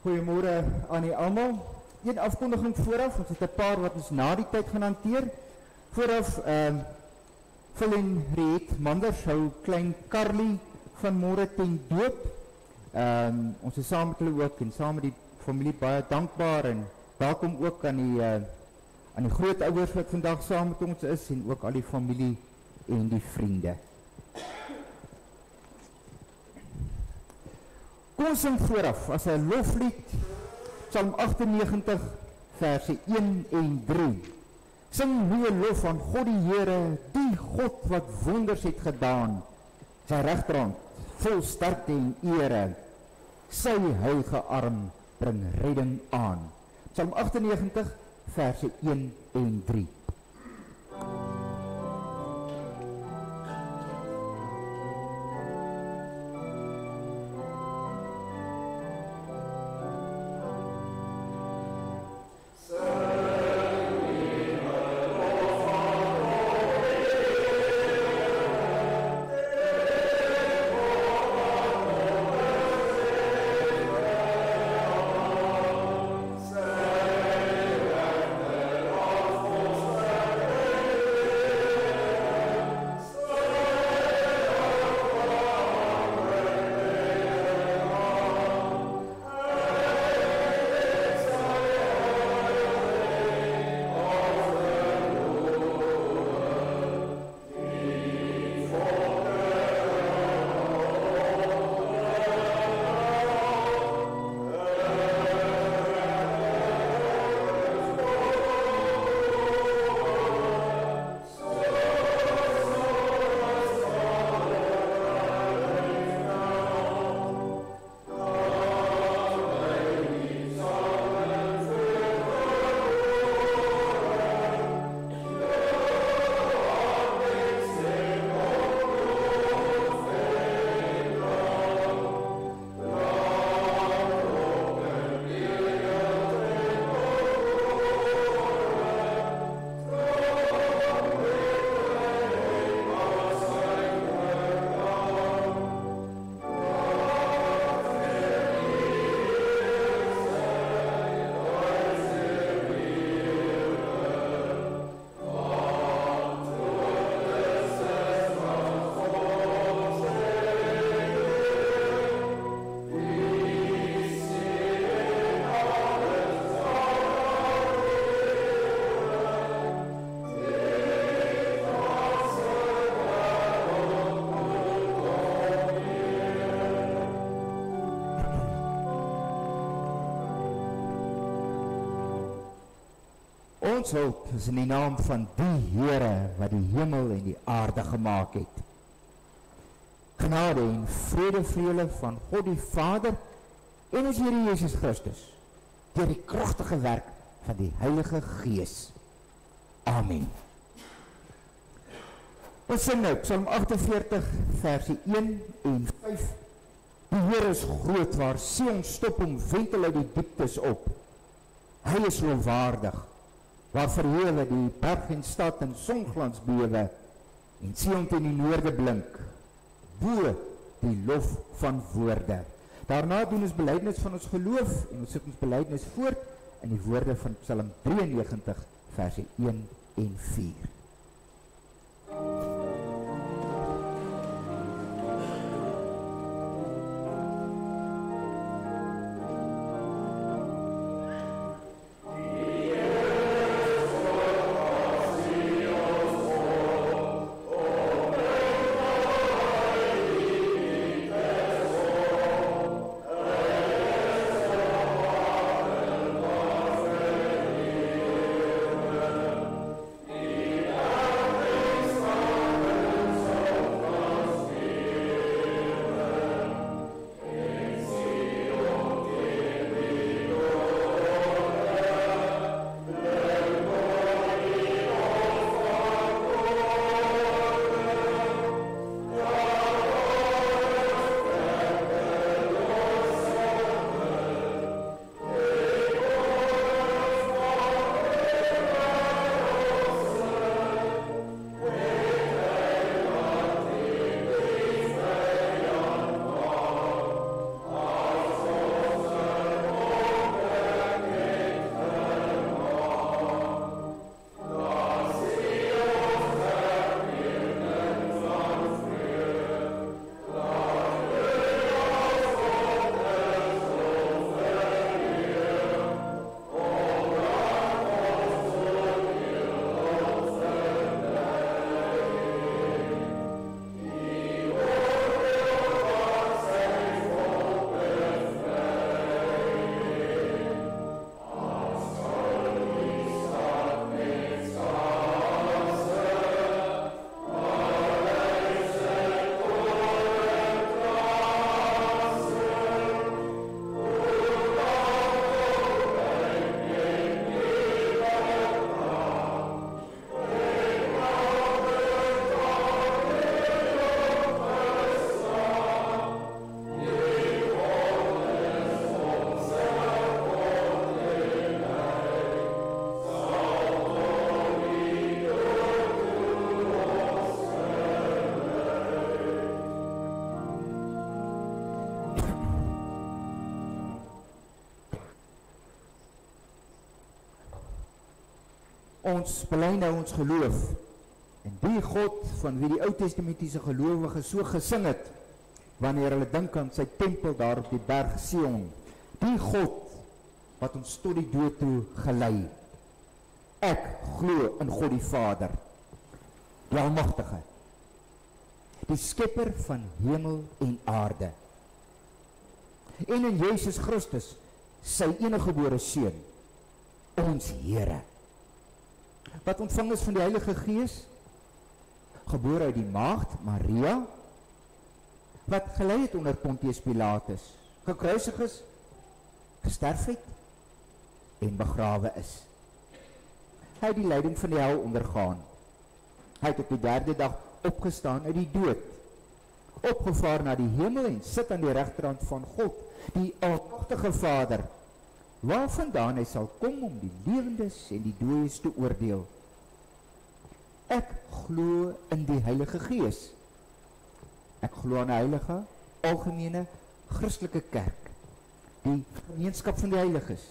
Goeiemôre aan die almal. Een afkondiging vooraf, ons het 'n paar wat ons na die tyd gaan hanteer. Vooraf ehm uh, Philin Reed Manders hou klein Carly van môre ten doop. Ehm um, ons is saam met hulle ook en saam met die familie baie dankbaar en welkom ook aan die uh, aan die grootouers wat vandag saam met ons is en ook al die familie en die vriende. Kom ons sing vooraf as 'n loflied Psalm 98 verse 1 en 3. Sing hoe lof aan God die Here, die God wat wonders het gedaan. Sy regterhand vol sterkte en ere. Sy heilige arm bring redding aan. Psalm 98 verse 1 en 3. Ons hulp is in die naam van die Here wat die hemel en die aarde gemaak het. Genade en vrede vir julle van God die Vader en ons Here Jesus Christus deur die kragtige werk van die Heilige Gees. Amen. Ons sing nou Psalm 48 verse 1 en 5. Die Here is groot waar Sion stop om wentel uit die dieptes op. Hy is lofwaardig waar verhewe die berg en stad in songlans bewe en Sion teen die noorde blink bo die lof van woorde. Daarna doen ons belydenis van ons geloof en ons sit ons belydenis voort in die woorde van Psalm 93 verse 1 en 4. Ons bely nou ons geloof en die God van wie die Ou Testamentiese gelowiges so gesing het wanneer hulle dink aan sy tempel daar op die berg Sion. Die God wat ons tot die dood toe gelei. Ek glo in God die Vader, die Almagtige, die skepper van hemel en aarde. En in Jesus Christus, sy eniggebore seun, ons Here. Wat ontvang is van die Heilige Gees, gebore uit die maagd Maria, wat gelei het onder Pontius Pilatus, gekruisig is, gesterf het en begrawe is. Hy het die lyding van die hel ondergaan. Hy het op die derde dag opgestaan uit die dood, opgevaar na die hemel en sit aan die regterhand van God, die almagtige Vader, waarvandaan hy sal kom om die lewendes en die dooies te oordeel. Ek glo in die Heilige Gees. Ek glo aan 'n heilige, algemene Christelike kerk, die gemeenskap van die heiliges,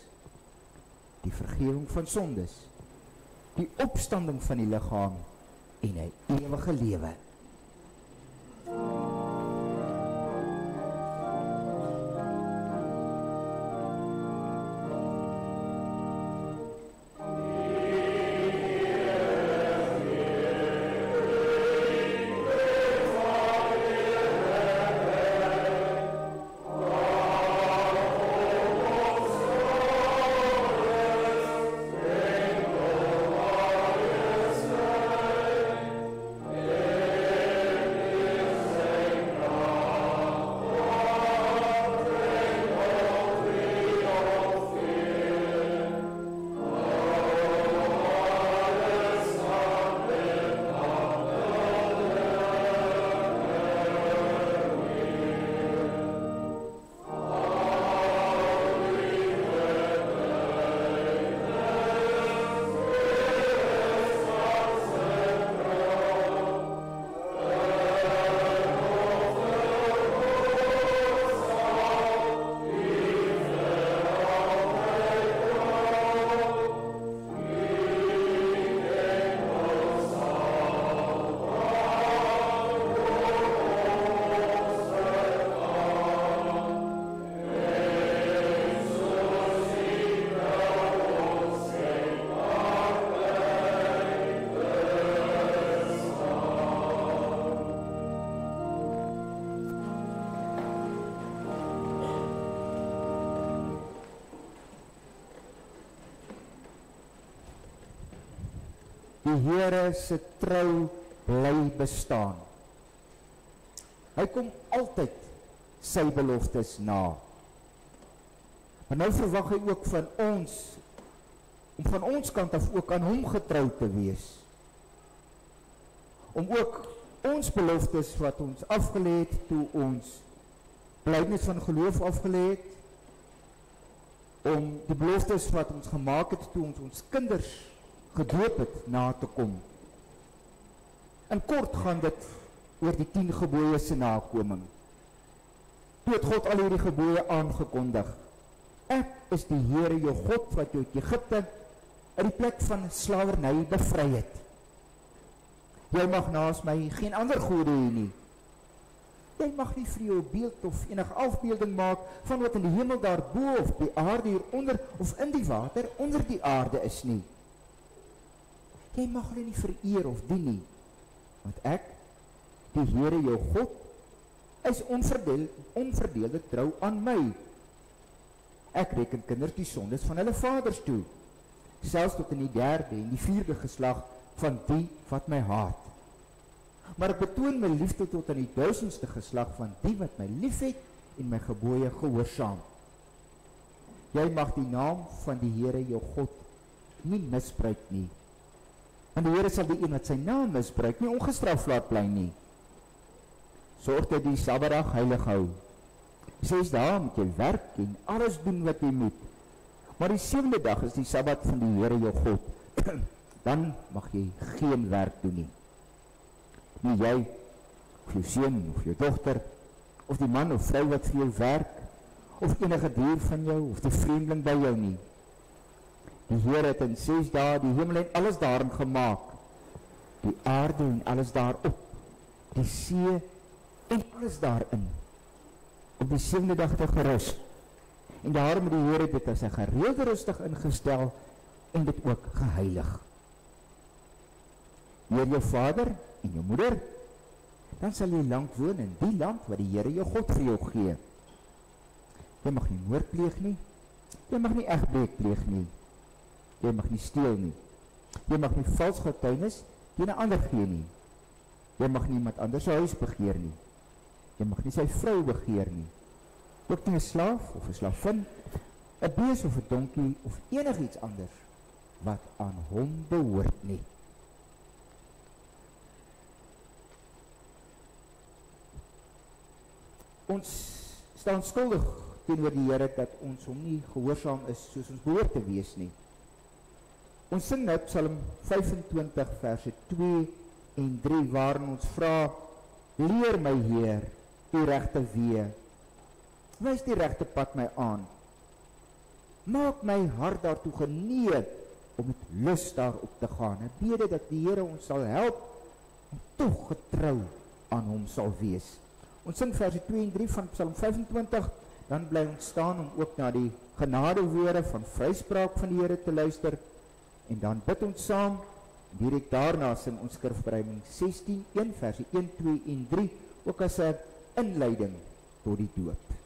die vergifnis van sondes, die opstanding van die liggaam en 'n ewige lewe. Here se trou bly bestaan. Hy kom altyd sy beloftes na. Maar nou verwag hy ook van ons om van ons kant af ook aan hom getrou te wees. Om ook ons beloftes wat ons afgelê het toe ons blydenis van geloof afgelê het om die beloftes wat ons gemaak het toe ons ons kinders gedoop het na te kom. In kort gaan dit oor die 10 gebooie se nakoming. Toe het God al hierdie gebooie aangekondig. Ek is die Here jou God wat jou uit Egipte uit die plek van slawerny bevry het. Jy mag naas my geen ander gode hê nie. Jy mag nie vir jou beeld of enige afbeelding maak van wat in die hemel daarbo of die aarde hieronder of in die water onder die aarde is nie jy mag hulle nie vereer of dien nie. Want ek, die Here jou God, is onverdeel, onverdeelde trou aan my. Ek reken kinders die sondes van hulle vaders toe, selfs tot in die derde en die vierde geslag van die wat my haat. Maar ek betoon my liefde tot aan die duisendste geslag van die wat my liefhet en my gebooie gehoorsaam. Jy mag die naam van die Here jou God nie misbruik nie. Want die Here sal die een wat sy naam misbruik nie ongestraf laat bly nie. Sorg dat die Sabbatdag heilig hou. Ses dae moet jy werk en alles doen wat jy moet. Maar die sewende dag is die Sabbat van die Here jou God. Dan mag jy geen werk doen nie. Nie jy of jou seun of jou dogter of die man of vrou wat vir jou werk of enige dier van jou of die vreemdeling by jou nie. Die Here het in 6 dae die hemel en alles daarin gemaak. Die aarde en alles daarop. Die see en alles daarin. Op die sewende dag te gerus. En daarom het die Here dit as 'n gereelde rustig ingestel en dit ook geheilig. Eer jou vader en jou moeder, dan sal jy lank woon in die land wat die Here jou God vir jou gee. Jy mag nie moord pleeg nie. Jy mag nie egbreek pleeg nie. Jy mag nie steel nie. Jy mag nie vals getuienis teen 'n ander gee nie. Jy mag nie iemand anders se huis begeer nie. Jy mag nie sy vrou begeer nie ook nie 'n slaaf of 'n slavin, 'n bees of 'n donkie of enigiets anders wat aan hom behoort nie. Ons staan skuldig teenoor die Here dat ons hom nie gehoorsaam is soos ons behoort te wees nie. Ons sing nou Psalm 25 verse 2 en 3 waarin ons vra: Leer my Heer, u regte weë wys die regte pad my aan. Maak my hart daartoe genee om met lus daarop te gaan. Ek bid dat die Here ons sal help om tog getrou aan hom sal wees. Ons sing verse 2 en 3 van Psalm 25, dan bly ons staan om ook na die genadewoorde van vryspraak van die Here te luister en dan bid ons saam. Direk daarna sing ons skrifbreiding 16 1 verse 1 2 en 3 ook as 'n inleiding tot die doop.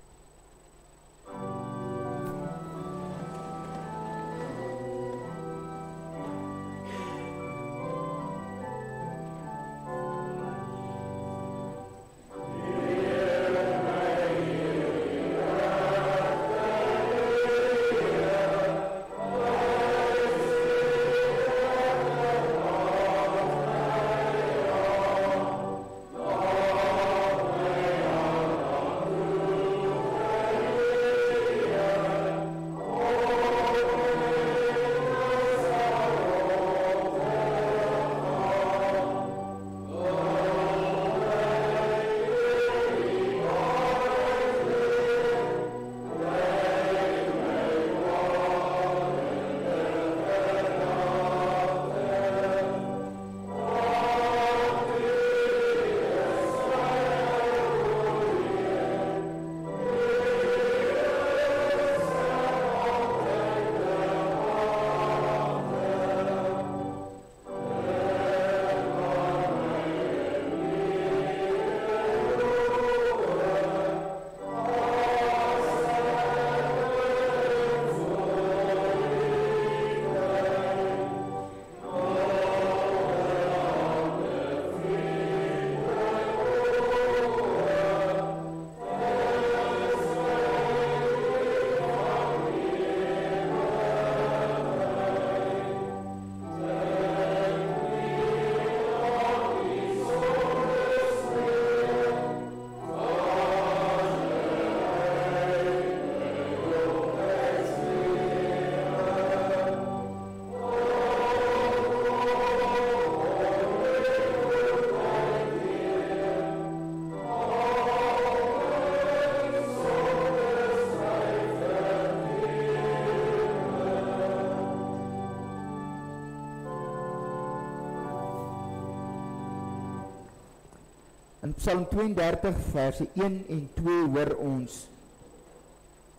Psalm 32 verse 1 en 2 hoor ons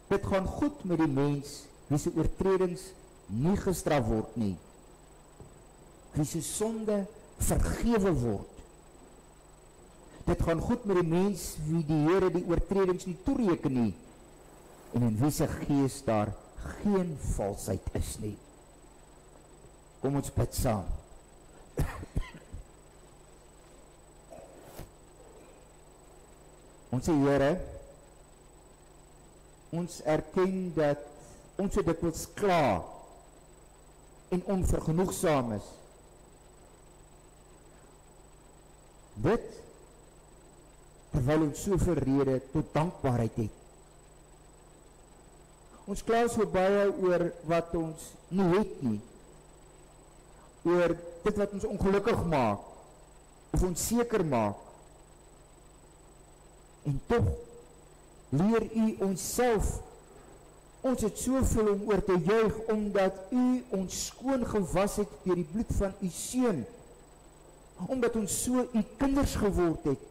Dit gaan goed met die mens wie se oortredings nie gestraf word nie. Wie se sonde vergewe word. Dit gaan goed met die mens wie die Here die oortredings nie toereken nie en in wie se gees daar geen valsheid is nie. Kom ons bid saam. Ons Here, ons erken dat ons dit wil skla en onvergenoegsaam is. Dit terwyl ons so verrede tot dankbaarheid het. Ons kla so baie oor wat ons nie het nie. Oor dit wat ons ongelukkig maak of onseker maak En tog leer u onsself Ons het soveel om oor te juig omdat U ons skoon gewas het deur die bloed van U seun. Omdat ons so U kinders geword het.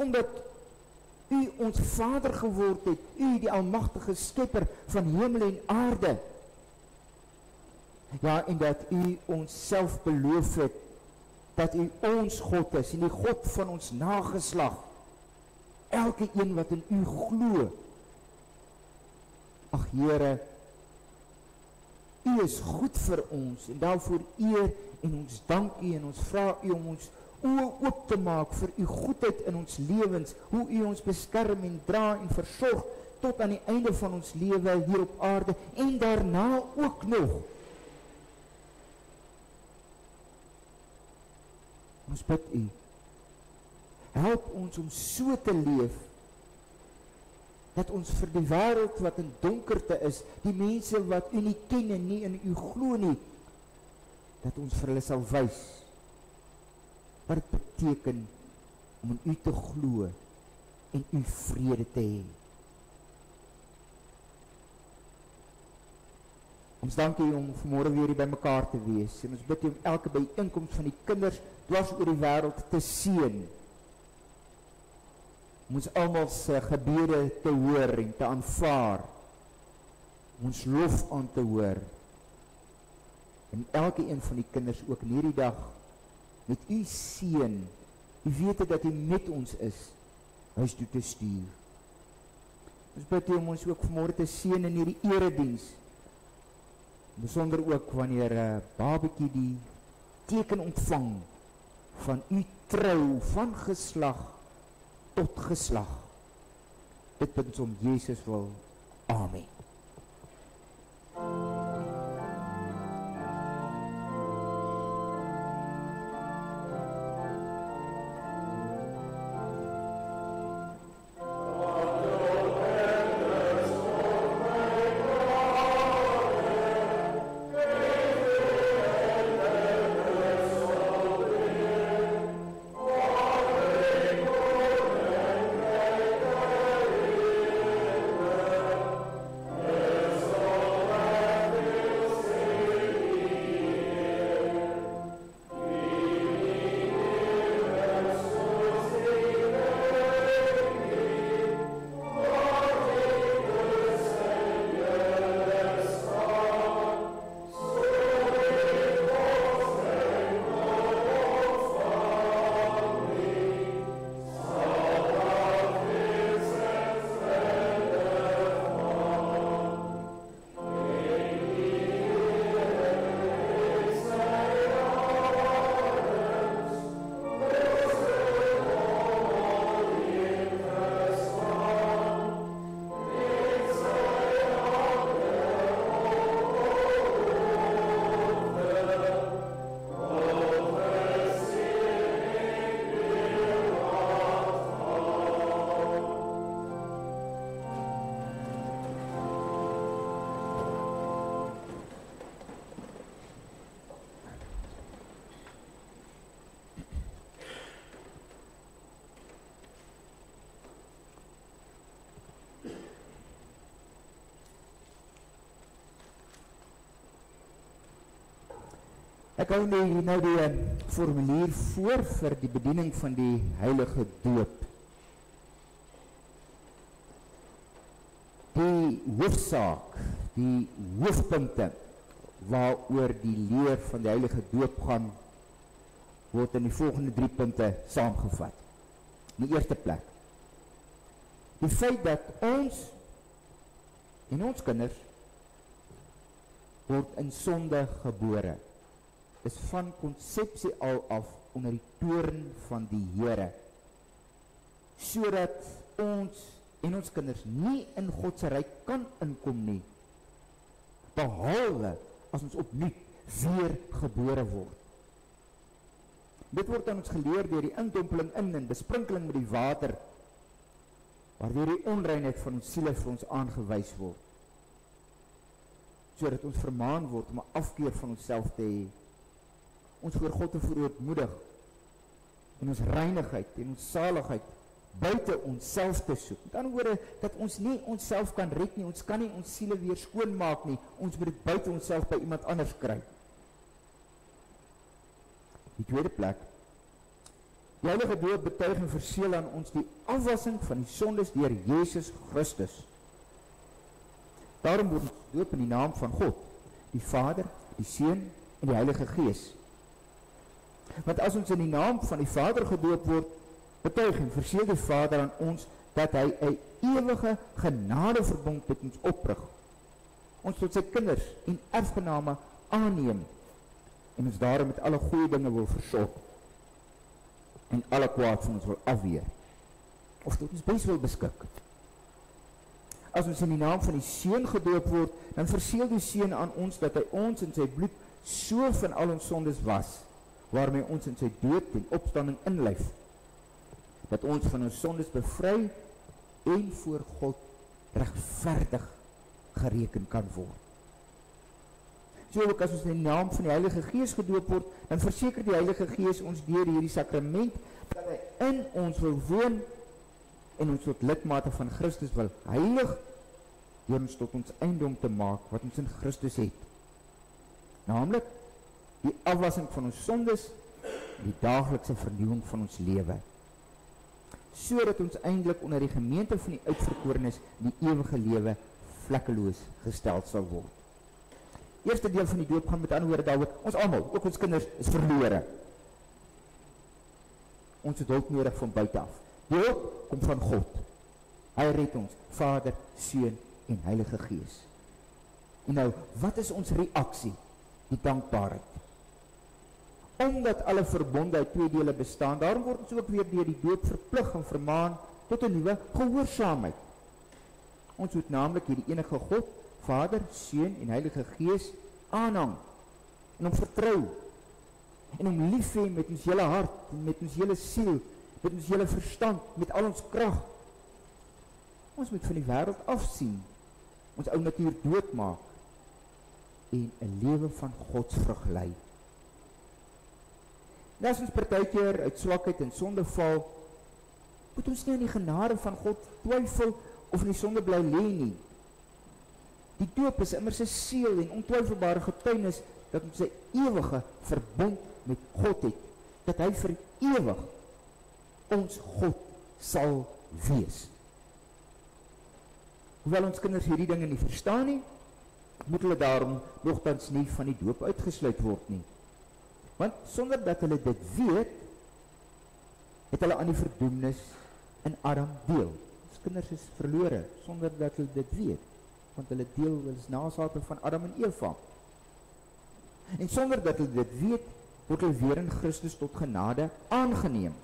Omdat U ons Vader geword het, U die almagtige skepper van hemel en aarde. Ja, en dat U ons self beloof het dat U ons God is en die God van ons nageslag. Elke een wat in U glo. Ag Here, U is goed vir ons en daarvoor eer en ons dank U en ons vra U om ons oë oop te maak vir U goedheid in ons lewens, hoe U ons beskerm en dra en versorg tot aan die einde van ons lewe hier op aarde en daarna ook nog. Ons bid U. Help ons om so te leef dat ons vir die wêreld wat in donkerte is, die mense wat U nie ken en nie in U glo nie, dat ons vir hulle sal wys wat dit beteken om in U te glo en U vrede te hê. Ons dank U om vanmôre weer hier bymekaar te wees. En ons bid U om elke byeenkoms van die kinders dwars oor die wêreld te seën. Om ons almal se gebede te hoor en te aanvaar. Ons lof aan te hoor. En elke een van die kinders ook in hierdie dag met U seën. U weet dat U met ons is. Huis toe te stuur. Ons bid U om ons ook vanmôre te seën in hierdie erediens besonder ook wanneer 'n uh, babatjie die teken ontvang van u trou van geslag tot geslag. Dit bid ons om Jesus wil. Amen. Ek hou nou hier nou die formulier voor vir die bediening van die heilige doop. Die hoofsaak, die hoofpunte waaroor die leer van die heilige doop gaan word in die volgende drie punte saamgevat. In die eerste plek. Die feit dat ons en ons kinders word in sonde gebore is van konsepsie al af onder die toorn van die Here sodat ons en ons kinders nie in God se ryk kan inkom nie behalwe as ons opnuut weer gebore word. Dit word aan ons geleer deur die indompeling in en besprinkeling met die water waardeur die onreinheid van ons siele vir ons aangewys word. Sodat ons vermaan word om 'n afkeer van onsself te hê ons voor God te verootmoedig en ons reinigheid en ons saligheid buite onsself te soek. Met ander woorde dat ons nie onsself kan red nie, ons kan nie ons siele weer skoon maak nie. Ons moet dit buite onsself by iemand anders kry. Die tweede plek. Die Heilige Doop betuig en verseël aan ons die afwassing van die sondes deur Jesus Christus. Daarom word ons doop in die naam van God, die Vader, die Seun en die Heilige Gees. Want as ons in die naam van die Vader gedoop word, betuig en verseker die Vader aan ons dat hy 'n ewige genadeverbond met ons oprig. Ons tot sy kinders en erfgename aanneem en ons daarom met alle goeie dinge wil versorg en alle kwaad van ons wil afweer of tot ons bes wil beskik. As ons in die naam van die Seun gedoop word, dan verseël die Seun aan ons dat hy ons in sy bloed so van al ons sondes was, waarmee ons in sy dood en opstanding inlyf dat ons van ons sondes bevry en voor God regverdig gereken kan word. So ook as ons in die naam van die Heilige Gees gedoop word, dan verseker die Heilige Gees ons deur hierdie sakrament dat hy in ons wil woon en ons tot lidmate van Christus wil heilig deur ons tot ons eiendom te maak wat ons in Christus het. Naamlik die afwassing van ons sondes, die daaglikse vernuwing van ons lewe sodat ons eintlik onder die gemeente van die uitverkorenes die ewige lewe vlekkeloos gestel sal word. Eerste deel van die doop gaan met ander woorde daaroor ons almal, ook ons kinders is verlore. Ons het hulp nodig van buite af. Die hulp kom van God. Hy red ons, Vader, Seun en Heilige Gees. En nou, wat is ons reaksie? Die dankbaarheid omdat alle verbonde uit twee dele bestaan. Daarom word ons ook weer deur die doop verplig en vermaan tot 'n nuwe gehoorsaamheid. Ons moet naamlik hierdie enige God, Vader, Seun en Heilige Gees aanhang en hom vertrou en hom lief hê met ons hele hart, met ons hele siel, met ons hele verstand, met al ons krag. Ons moet van die wêreld afsien. Ons ou natuur doodmaak en 'n lewe van God verglei. En as ons partykeer uit swakheid en sonde val, moet ons nie aan die genade van God twyfel of in die sonde bly lê nie. Die doop is immer se seël en ontwyfelbare getuienis dat ons 'n ewige verbond met God het, dat hy vir ewig ons God sal wees. Hoewel ons kinders hierdie dinge nie verstaan nie, moet hulle daarom nogtans nie van die doop uitgesluit word nie. Want sonder dat hulle dit weet, het hulle aan die verdoemnis in Adam deel. Ons kinders is verlore sonder dat hulle dit weet, want hulle deel is nageslagte van Adam en Eva. En sonder dat hulle dit weet, word hulle weer in Christus tot genade aangeneem.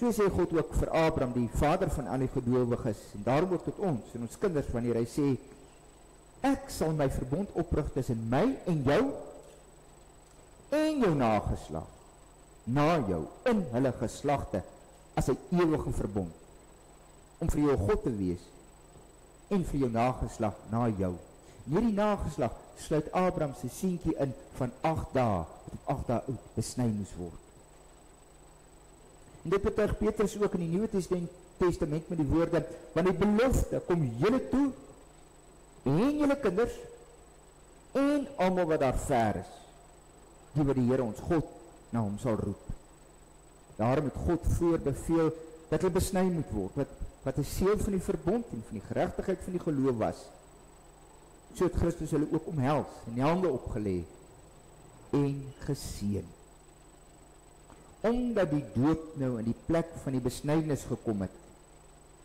So sê God ook vir Abraham, die vader van al die gelowiges, en daarom ook tot ons en ons kinders wanneer hy sê ek sal my verbond oprig tussen my en jou en jou nageslag na jou in hulle geslagte as 'n ewige verbond om vir jou God te wees en vir jou nageslag na jou. Hierdie nageslag sluit Abraham se seentjie in van 8 dae wat op 8 dae oud besny moes word. En dit betuig Petrus ook in die Nuwe Testament met die woorde: "Want die belofte kom julle toe en julle kinders en almal wat daar ver is." Die wat die Here ons God na hom sal roep. Daarom het God voorbeveel dat hulle besny moet word wat wat 'n seël van die verbond en van die geregtigheid van die geloof was. So het Christus hulle ook omhels en hande opgelê en geseën. Omdat die dood nou in die plek van die besnydenis gekom het.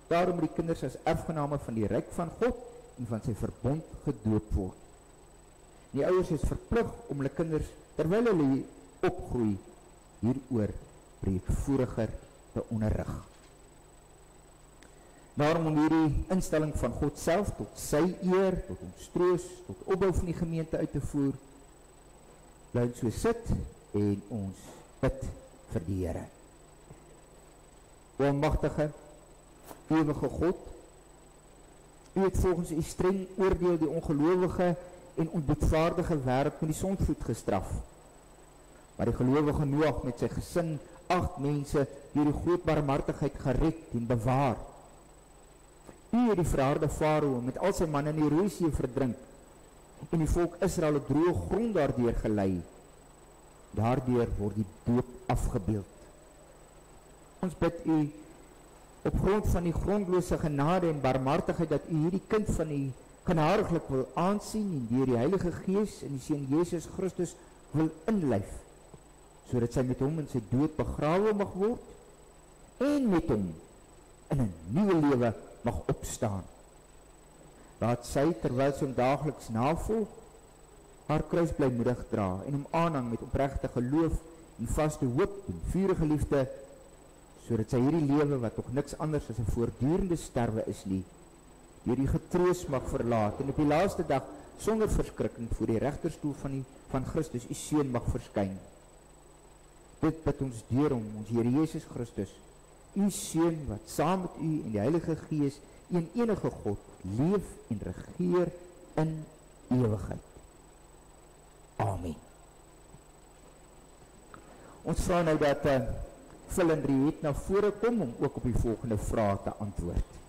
Daarom moet die kinders as erfgename van die ryk van God en van sy verbond gedoop word. Die ouers is verplig om hulle kinders terwyl hulle opgroei hieroor breedvoeriger te onderrig. Daarom om hierdie instelling van God self tot sy eer, tot ons troos, tot opbou van die gemeente uit te voer, bly ons so sit en ons bid vir die Here. O magtige, ewige God, U het volgens U streng oordeel die ongelowige en onbetvaardige wêreld met die sondvloed gestraf. Maar die gelowige Noag met sy gesin agt mense deur die groot barmhartigheid gered en bewaar. U het die verharde Farao met al sy manne in die Rooi See verdrink en die volk Israel op droë grond daardeur gelei. Daardeur word die doop afgebeeld. Ons bid u op grond van die grondlose genade en barmhartigheid dat u hierdie kind van u genadiglik wil aansien en deur die Heilige Gees in die seun Jesus Christus wil inlyf sodat sy met hom in sy dood begrawe mag word en met hom in 'n nuwe lewe mag opstaan. Laat sy terwyl sy hom daagliks navolg haar kruis blymoedig dra en hom aanhang met opregte geloof en vaste hoop en vurige liefde sodat sy hierdie lewe wat tog niks anders as 'n voortdurende sterwe is nie deur die getroos mag verlaat. En op die laaste dag sonder verskrikking voor die regterstoel van die van Christus u seun mag verskyn. Dit bid ons deur hom ons Here Jesus Christus u seun wat saam met u en die Heilige Gees een enige God leef en regeer in ewigheid. Amen. Ons vra nou dat uh, Phil en Riet na vore kom om ook op die volgende vrae te antwoord.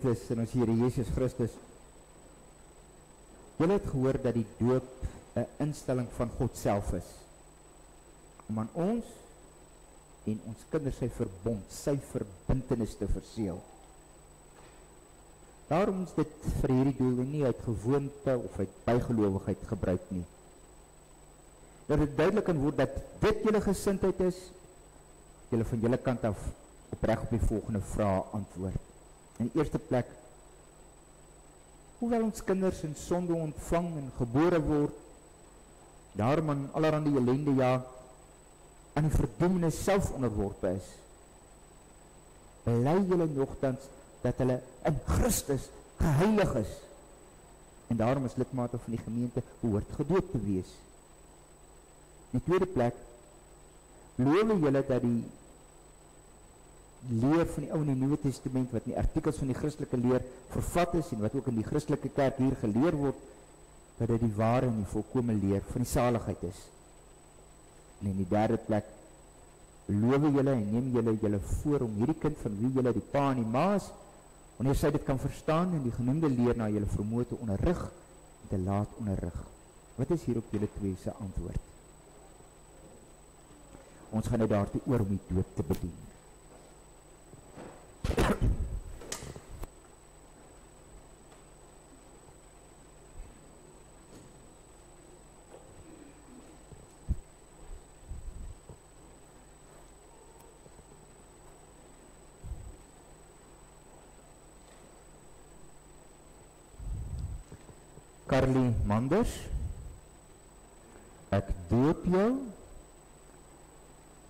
Geliefdes in ons Here Jesus Christus. Julle het gehoor dat die doop 'n instelling van God self is om aan ons en ons kinders sy verbond, sy verbintenis te verseël. Daarom is dit vir hierdie doel nie uit gewoonte of uit bygelowigheid gebruik nie. Dat dit duidelik kan word dat dit julle gesindheid is, julle van julle kant af opreg op die volgende vrae antwoord. In die eerste plek hoewel ons kinders in sonde ontvang en gebore word, daarom aan allerlei ellende ja aan die verdoemenis self onderworpe is. Bely julle nogtans dat hulle in Christus geheilig is. En daarom is lidmate van die gemeente behoort gedoop te wees. In die tweede plek beloof julle dat die leer van die Ou en die Nuwe Testament wat in die artikels van die Christelike leer vervat is en wat ook in die Christelike kerk hier geleer word dat dit die ware en die volkomme leer van die saligheid is. En in die derde plek beloof julle en neem julle julle voor om hierdie kind van wie julle die pa en die ma is wanneer sy dit kan verstaan en die genoemde leer na julle vermoë te onderrig en te laat onderrig. Wat is hier op julle twee se antwoord? Ons gaan nou daartoe oor om die doop te bedien. Carly Manders ek doop jou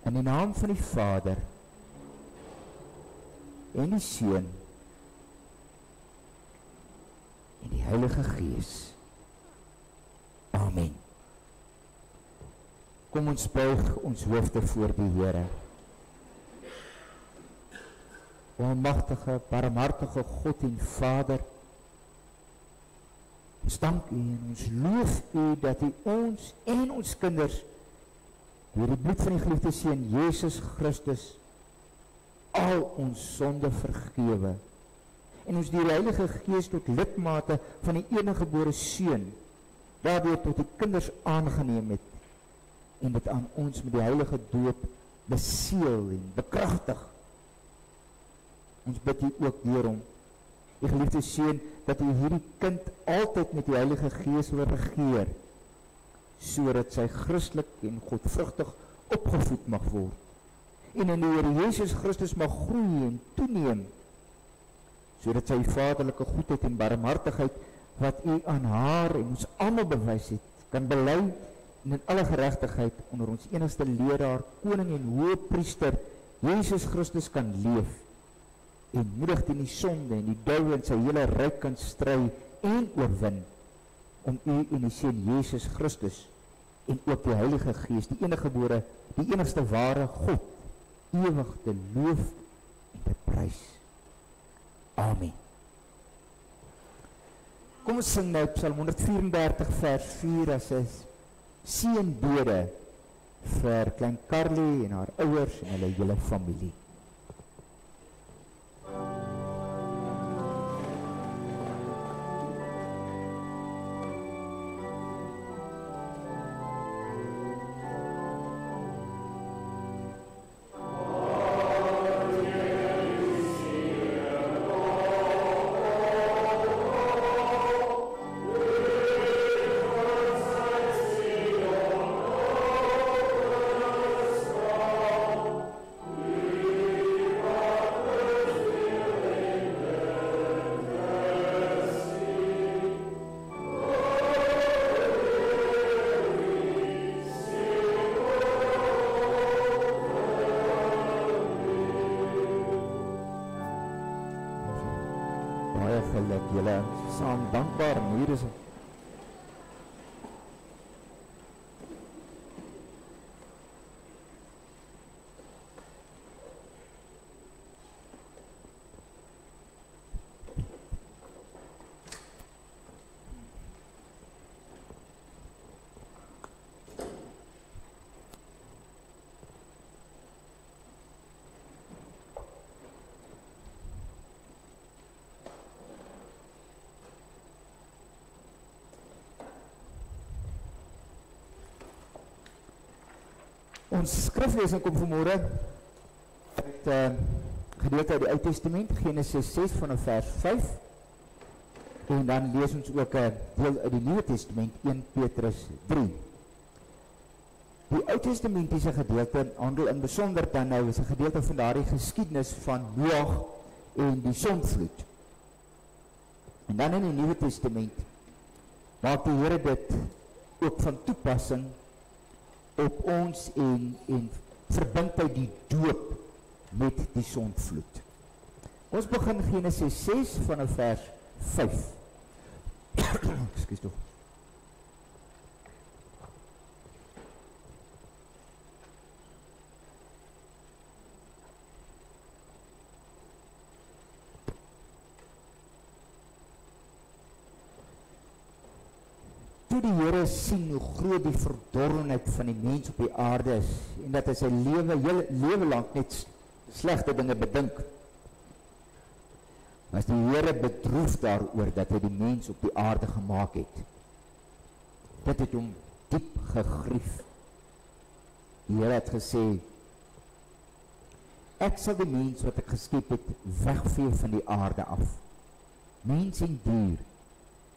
in die naam van die Vader en die Seun en die Heilige Gees. Amen. Kom ons buig ons hoofde voor die Here. O magtige, barmhartige God en Vader, ons dank U en ons loof U dat U ons en ons kinders deur die bloed van die geliefde Seun Jesus Christus al ons sonde vergewe en ons deur die Heilige Gees tot lidmate van die enige gebore seun daardeur tot die kinders aangeneem het en dit aan ons met die heilige doop beseël en bekragtig. Ons bid U ook deur hom, U geliefde seun, dat U hierdie kind altyd met die Heilige Gees wil regeer sodat sy Christelik en godvrugtig opgevoed mag word en in die Here Jesus Christus mag groei en toeneem sodat sy vaderlike goedheid en barmhartigheid wat u aan haar en ons almal bewys het, kan bely en in alle geregtigheid onder ons enigste leraar, koning en hoëpriester Jesus Christus kan leef en moedig teen die sonde en die duiwel en sy hele ryk kan stry en oorwin om u en die seun Jesus Christus en ook die Heilige Gees, die enige gebore, die enigste ware God, ewig te loof en te prys. Amen. Kom ons sing nou Psalm 134 vers 4 as 'n seënbede vir klein Carly en haar ouers en hulle hele familie. Ons skriflesing kom vanmôre uit 'n uh, gedeelte uit die Ou Testament, Genesis 6 vanaf vers 5. En dan lees ons ook 'n uh, deel uit die Nuwe Testament, 1 Petrus 3. Die Ou Testamentiese gedeelte handel in besonder dan nou is 'n gedeelte van daardie geskiedenis van Noag en die sondvloed. En dan in die Nuwe Testament maak die Here dit ook van toepassing op ons en en verbind hy die doop met die sondvloed. Ons begin Genesis 6 vanaf vers 5. Ekskuus tog. toe die Here sien hoe groot die verdorwenheid van die mens op die aarde is en dat hy sy lewe hele lewe lank net slegte dinge bedink. Was die Here bedroef daaroor dat hy die mens op die aarde gemaak het. Dit het hom diep gegrief. Die Here het gesê ek sal die mens wat ek geskep het wegvee van die aarde af. Mens en dier,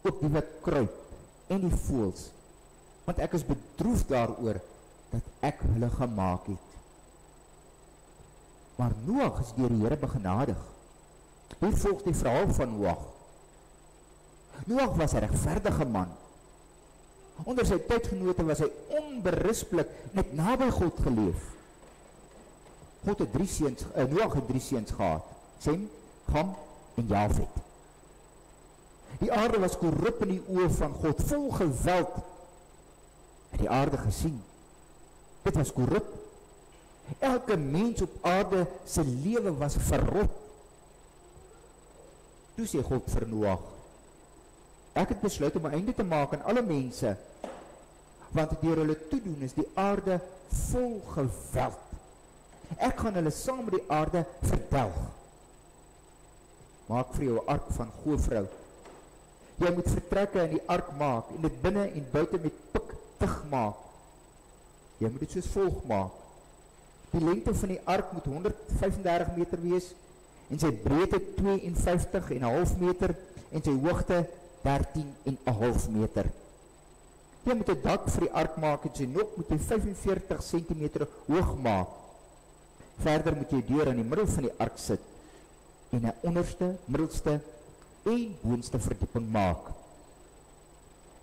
ook die wat kruip en die voëls want ek is bedroef daaroor dat ek hulle gemaak het. Maar Noag is deur die Here begenadig. Hier volg die verhaal van Noag. Noag was 'n regverdige man. Onder sy tydgenote was hy onberispelik net naby God geleef. God het drie seuns uh, Noag het drie seuns gehad Sem, Ham en Jafet. Die aarde was korrup in die oë van God, vol geweld. Die aarde gesien. Dit was korrup. Elke mens op aarde se lewe was verrot. Toe sê God vir Noag: Ek het besluit om 'n einde te maak aan alle mense want deur hulle toedoen is die aarde vol geweld. Ek gaan hulle saam met die aarde verdelg. Maak vir jou 'n ark van goeie Jy moet vertrekke in die ark maak en dit binne en buite met pik dig maak. Jy moet dit soos volg maak. Die lengte van die ark moet 135 meter wees en sy breedte 52 en 'n half meter en sy hoogte 13 en 'n half meter. Jy moet 'n dak vir die ark maak en sy nok moet 45 cm hoog maak. Verder moet jy deur in die middel van die ark sit en 'n onderste, middelste en boonste verdieping maak.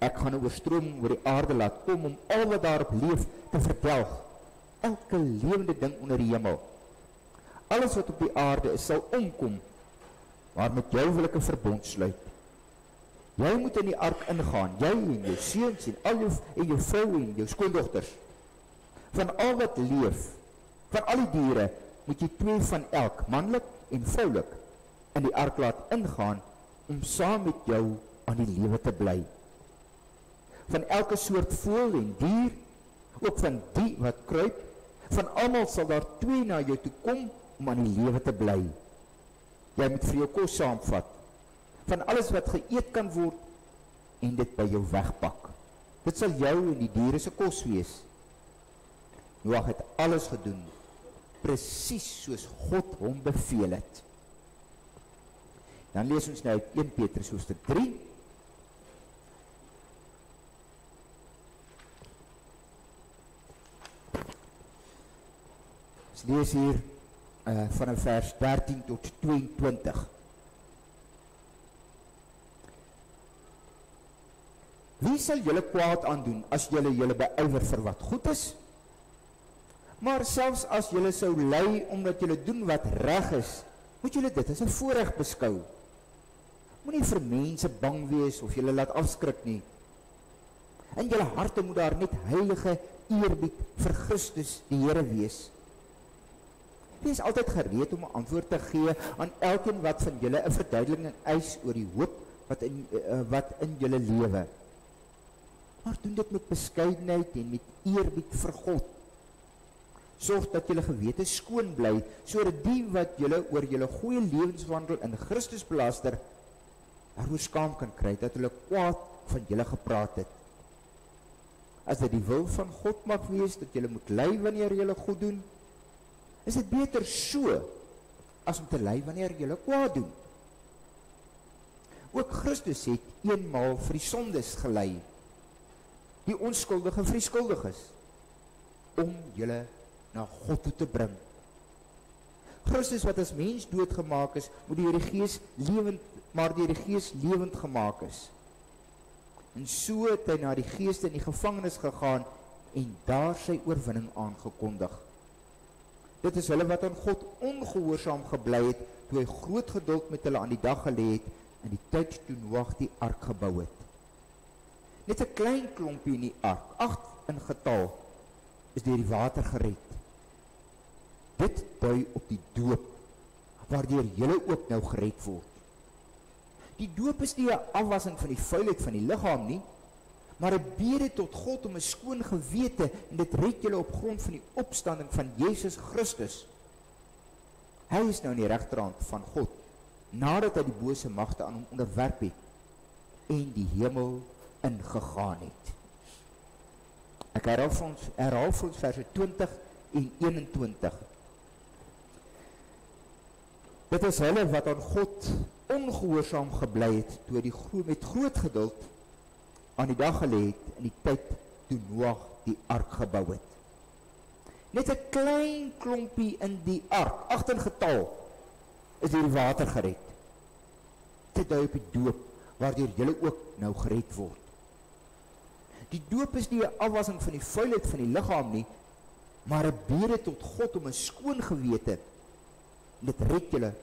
Ek gaan 'n oorstroming oor die aarde laat kom om al wat daarop leef te verdelg. Elke lewende ding onder die hemel. Alles wat op die aarde is, sal omkom. Maar met jou wil ek 'n verbond sluit. Jy moet in die ark ingaan, jy en jou seuns en al jou en jou vrou en jou skoondogters. Van al wat leef, van al die diere, moet jy twee van elk, manlik en vroulik, in die ark laat ingaan om saam met jou aan die lewe te bly. Van elke soort voël en dier, ook van die wat kruip, van almal sal daar twee na jou toe kom om aan die lewe te bly. Jy moet vir jou kos saamvat van alles wat geëet kan word en dit by jou wegpak. Dit sal jou en die diere se kos wees. Noag het alles gedoen presies soos God hom beveel het. Dan lees ons nou uit 1 Petrus hoofstuk 3. Ons lees hier uh van vers 13 tot 22. Wie sal julle kwaad aandoen as julle julle beywer vir wat goed is? Maar selfs as julle sou ly omdat julle doen wat reg is, moet julle dit as 'n voorreg beskou. Moenie vir mense bang wees of julle laat afskrik nie. In julle harte moet daar net heilige eerbied vir Christus die Here wees. Wees altyd gereed om 'n antwoord te gee aan elkeen wat van julle 'n verduideliking eis oor die hoop wat in uh, wat in julle lewe. Maar doen dit met beskeidenheid en met eerbied vir God. Sorg dat julle gewete skoon bly sodat die wat julle oor julle goeie lewenswandel in Christus belaster daaroor skaam kan kry dat hulle kwaad van julle gepraat het. As dit die wil van God mag wees dat julle moet ly wanneer julle goed doen, is dit beter so as om te ly wanneer julle kwaad doen. Ook Christus het eenmaal vir die sondes gelei, die onskuldige vir die skuldiges, om julle na God toe te bring. Christus wat as mens doodgemaak is, moet deur die Gees lewend maar deur die Gees lewend gemaak is. En so het hy na die geeste in die gevangenis gegaan en daar sy oorwinning aangekondig. Dit is hulle wat aan God ongehoorsaam gebly het toe hy groot geduld met hulle aan die dag gelê het in die tyd toe Noag die ark gebou het. Net 'n klein klompie in die ark, 8 in getal, is deur die water gered. Dit dui op die doop waardeur jy ook nou gered word. Die doop is nie 'n afwassing van die vuilheid van die liggaam nie, maar 'n bede tot God om 'n skoon gewete en dit red julle op grond van die opstanding van Jesus Christus. Hy is nou in die regterhand van God nadat hy die bose magte aan hom onderwerp het en die hemel ingegaan het. Ek herhaal vir ons herhaal vir ons verse 20 en 21. Dit is hulle wat aan God ongehoorsaam gebly het toe die gro met groot geduld aan die dag gelê het in die tyd toe Noag die ark gebou het. Net 'n klein klompie in die ark, agter getal, is deur die water gered. Dit dui op die doop waardeur jy ook nou gered word. Die doop is nie 'n afwassing van die vuilheid van die liggaam nie, maar 'n bede tot God om 'n skoon gewete. Dit red julle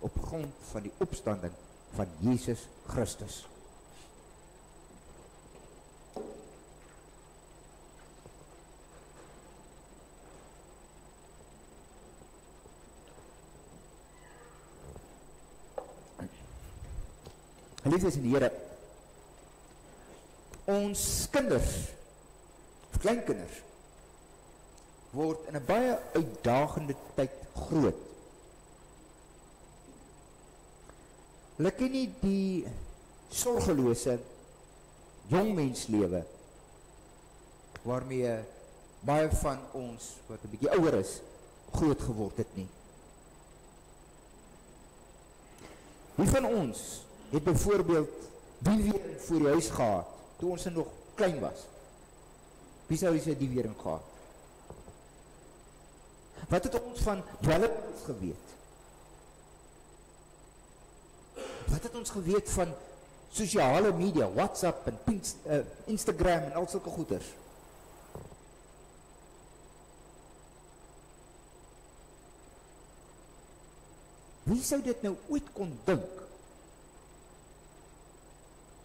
op grond van die opstanding van Jesus Christus. Geliefdes in die Here, ons kinders, kleinkinders, word in 'n baie uitdagende tyd groot. Hulle ken nie die sorgelose jong mens lewe waarmee baie van ons wat 'n bietjie ouer is groot geword het nie. Wie van ons het byvoorbeeld die weer voor die huis gehad toe ons nog klein was? Wie sou sê die weer gehad? Wat het ons van dwelms geweet? Wat het ons geweet van sosiale media, WhatsApp en Pinks, uh, Instagram en al sulke goeders? Wie sou dit nou ooit kon dink?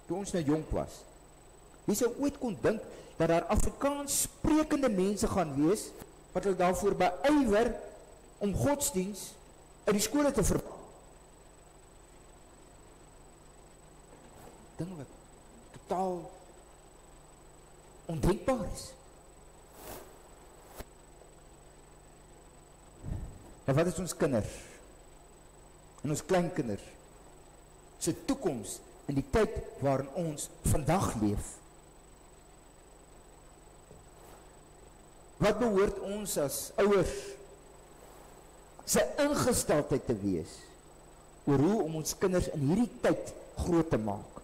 Toe ons nou jonk was. Wie sou ooit kon dink dat daar Afrikaans sprekende mense gaan wees wat hulle daarvoor beywer om godsdiens in die skole te verbring? Ding wat totaal ondenkbaar is. En wat is ons kinders? En ons kleinkinders se toekoms in die tyd waarin ons vandag leef? Wat behoort ons as ouers se ingesteldheid te wees oor hoe om ons kinders in hierdie tyd groot te maak?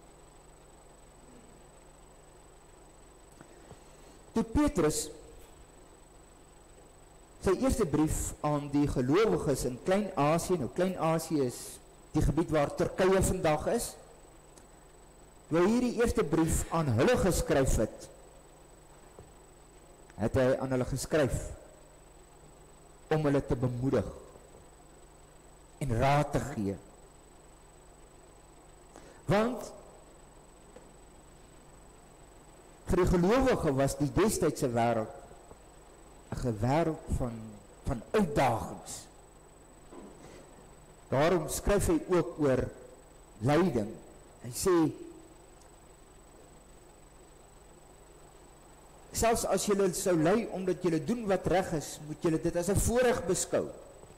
Toe Petrus sy eerste brief aan die gelowiges in Klein-Asië, nou Klein-Asië is die gebied waar Turkye vandag is. Toe hy hierdie eerste brief aan hulle geskryf het, het hy aan hulle geskryf om hulle te bemoedig en raad te gee. Want vir die gelowige was die destydse wêreld 'n wêreld van van uitdagings. Daarom skryf hy ook oor lyding. Hy sê selfs as jy sou ly omdat jy doen wat reg is, moet jy dit as 'n voorreg beskou.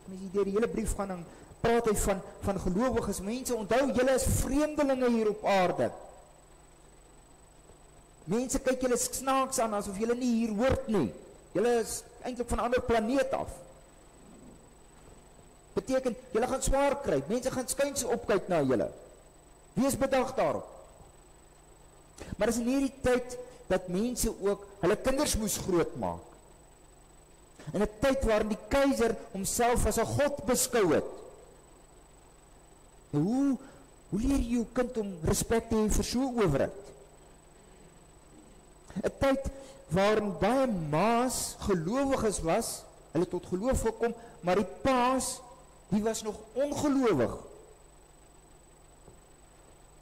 As jy deur die hele brief gaan dan praat hy van van gelowiges, mense onthou julle is vreemdelinge hier op aarde. Mense kyk julle snaaks aan asof julle nie hier hoort nie. Julle is eintlik van 'n ander planeet af. Beteken julle gaan swaar kry. Mense gaan skuins opkyk na julle. Wees bedag daarop. Maar as in hierdie tyd dat mense ook hulle kinders moes grootmaak. In 'n tyd waarin die keiser homself as 'n god beskou het. Hoe hoe leer jy jou kind om respek te hê vir so 'n owerheid? 'n tyd waarin baie maas gelowiges was, hulle tot geloof gekom, maar die paas, die was nog ongelowig.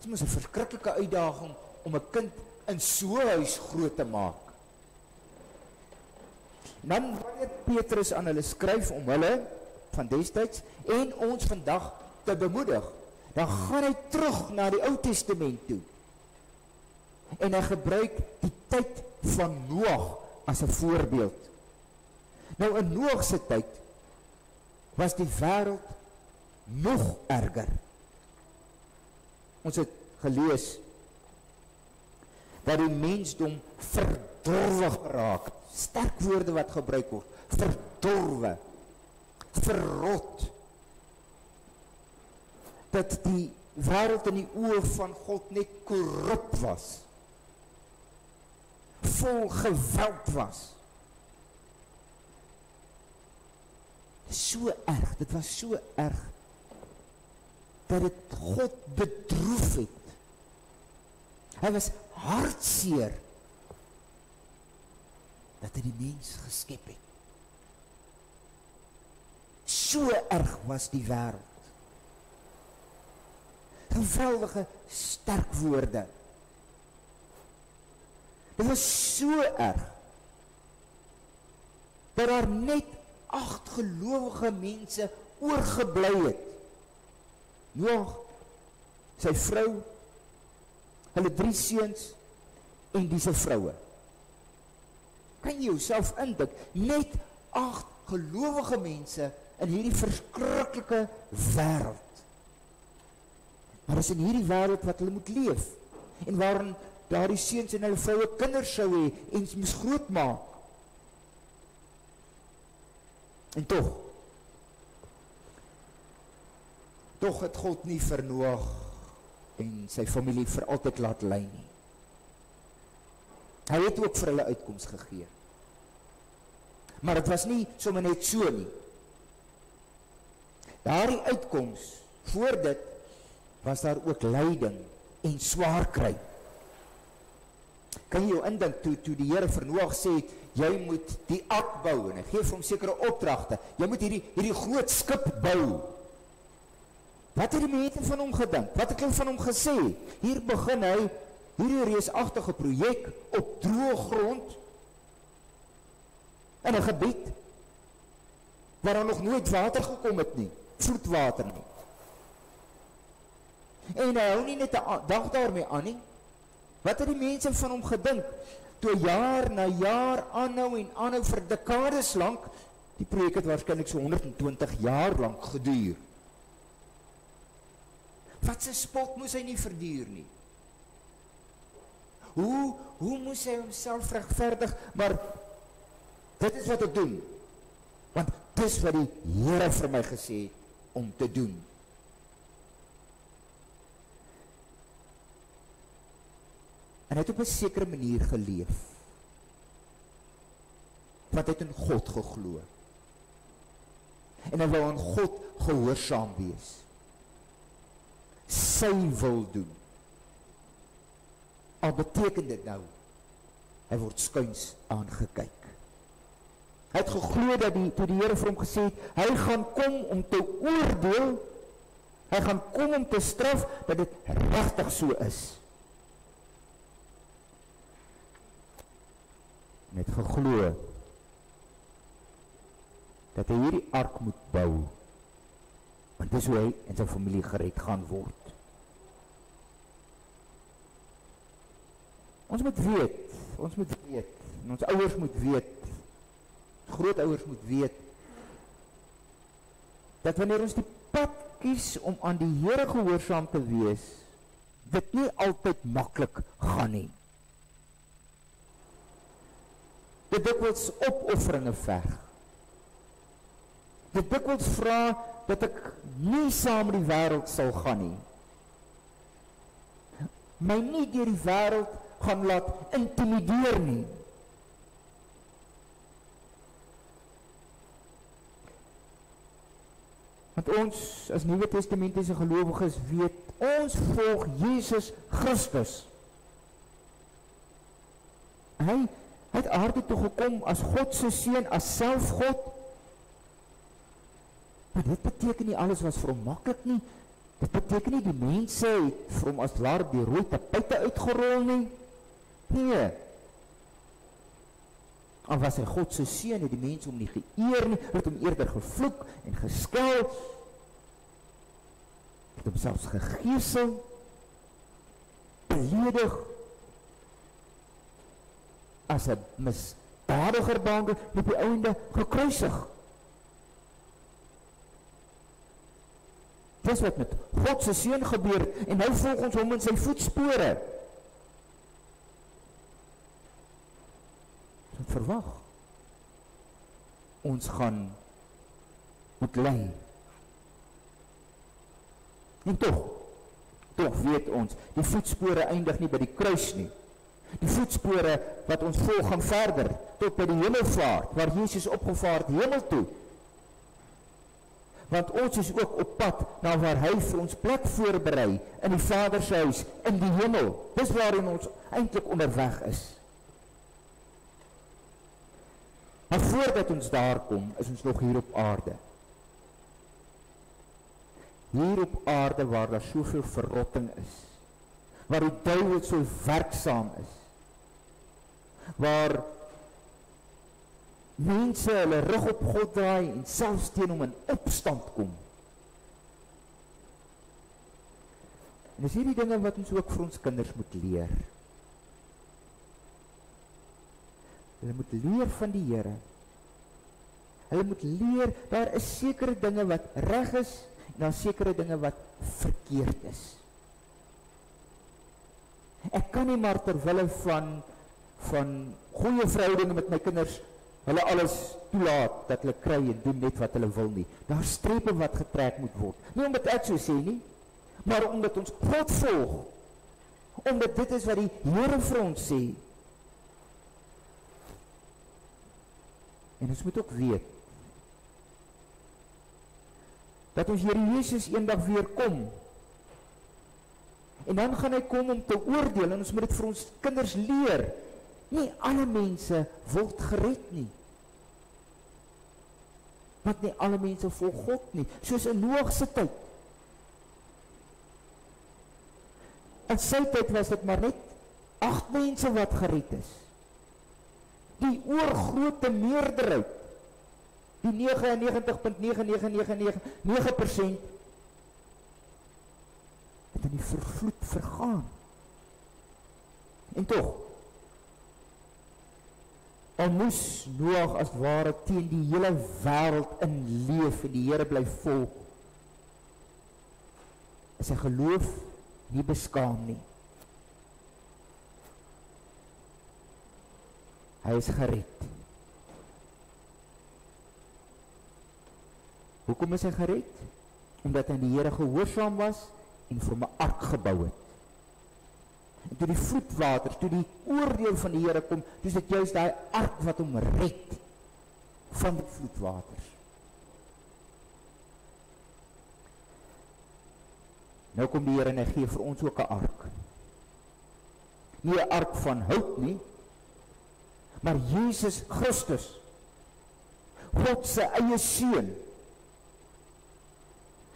Dit is 'n verskriklike uitdaging om 'n kind in so 'n huis groot te maak. Dan wanneer Petrus aan hulle skryf om hulle van destyds en ons vandag te bemoedig, dan gaan hy terug na die Ou Testament toe en hy gebruik die tyd van Noag as 'n voorbeeld. Nou in Noag se tyd was die wêreld nog erger. Ons het gelees dat die mensdom verdorwe geraak. Sterk woorde wat gebruik word. Verdorwe. Verrot. Dat die wêreld in die oë van God net korrup was vol geweld was. So erg, dit was so erg dat dit God bedroef het. Hy was hartseer dat hy die mens geskep het. So erg was die wêreld. Geweldige sterk woorde. Dit was so erg dat daar net agt gelowige mense oorgebly het. Noag, sy vrou, hulle drie seuns en dis se vroue. Kan jy jouself indink net agt gelowige mense in hierdie verskriklike wêreld. Maar is in hierdie wêreld wat hulle moet leef en waarin daardie seuns en hulle vroue kinders sou hê en moes grootmaak. En tog tog het God nie vir Noag en sy familie vir altyd laat lei nie. Hy het ook vir hulle uitkoms gegee. Maar dit was nie sommer net so nie. Daardie uitkoms voor dit was daar ook lyding en swaar kry. Kan jy jou indink toe toe die Here vir Noag sê jy moet die ark bou en hy gee vir hom sekere opdragte. Jy moet hierdie hierdie groot skip bou. Wat het die mense van hom gedink? Wat het hulle van hom gesê? Hier begin hy hierdie reusagtige projek op droë grond in 'n gebied waar daar nog nooit water gekom het nie, vloedwater nie. En hy hou nie net 'n dag daarmee aan nie. Wat het die mense van hom gedink? Toe jaar na jaar aanhou en aanhou vir dekades lank, die projek het waarskynlik so 120 jaar lank geduur. Wat se spot moes hy nie verduur nie. Hoe hoe moes hy homself regverdig? Maar dit is wat ek doen. Want dis wat die Here vir my gesê het om te doen. En hy het op 'n sekere manier geleef. Wat het in God geglo. En hy wou aan God gehoorsaam wees. Sy wil doen. Al beteken dit nou hy word skuins aangekyk. Hy het geglo dat die toe die Here vir hom gesê het, hy gaan kom om te oordeel. Hy gaan kom om te straf dat dit regtig so is. Net geglo dat hy hierdie ark moet bou. Want dis hoe hy en sy familie gered gaan word. Ons moet weet, ons moet weet, ons ouers moet weet, grootouers moet weet dat wanneer ons die pad kies om aan die Here gehoorsaam te wees, dit nie altyd maklik gaan nie. Dit dikwels opofferinge verg. Dit dikwels vra dat ek nie saam met die wêreld sal gaan nie. My nie deur die wêreld gaan laat intimideer nie. Want ons as Nuwe Testamentiese gelowiges weet, ons volg Jesus Christus. Hy het aarde toe gekom as God se seun, as self God. Maar dit beteken nie alles was vir hom maklik nie. Dit beteken nie die mense het vir hom as laar die rooi tapete uitgerol nie. Nee. Al was hy God se seun, het die mense hom nie geëer nie, het hom eerder gevloek en geskel. Het hom selfs gegeesel. Beledig as 'n misdadiger behandel, op die einde gekruisig. Dis wat met God se seun gebeur en nou volg ons hom in sy voetspore. Ons verwag ons gaan moet lê. En tog, tog weet ons, die voetspore eindig nie by die kruis nie. Die voetspore wat ons volg gaan verder tot by die hemelvaart waar Jesus opgevaar het hemel toe. Want ons is ook op pad na waar hy vir ons plek voorberei in die Vader se huis in die hemel. Dis waarin ons eintlik onderweg is. Maar voordat ons daar kom, is ons nog hier op aarde. Hier op aarde waar daar soveel verrotting is. Waar die duiwel so werksaam is. Waar mense hulle rug op God draai en selfs teen hom in opstand kom. En dis hierdie dinge wat ons ook vir ons kinders moet leer. Hulle moet leer van die Here. Hulle moet leer daar is sekere dinge wat reg is en daar sekere dinge wat verkeerd is. Ek kan nie maar ter wille van van goeie verhoudinge met my kinders hulle alles toelaat dat hulle kry en doen net wat hulle wil nie. Daar strepe wat getrek moet word. Nie omdat ek so sê nie, maar omdat ons God volg. Omdat dit is wat die Here vir ons sê. En ons moet ook weet dat ons Here Jesus eendag weer kom En dan gaan hy kom om te oordeel en ons moet dit vir ons kinders leer. Nie alle mense word gered nie. Want nie alle mense volg God nie, soos in Noag se tyd. In sy tyd was dit maar net 8 mense wat gered is. Die oorgrootste meerderheid die 99.99999% het in die vervloed vergaan. En tog al moes Noag as ware teen die hele wêreld in leef en die Here bly volg. Is sy geloof nie beskaam nie. Hy is gered. Hoekom is hy gered? Omdat hy aan die Here gehoorsaam was en vir 'n ark gebou het. En toe die vloedwater, toe die oordeel van die Here kom, dis dit juist daai ark wat hom red van die vloedwaters. Nou kom die Here en hy gee vir ons ook 'n ark. Nie 'n ark van hout nie, maar Jesus Christus. God se eie seun.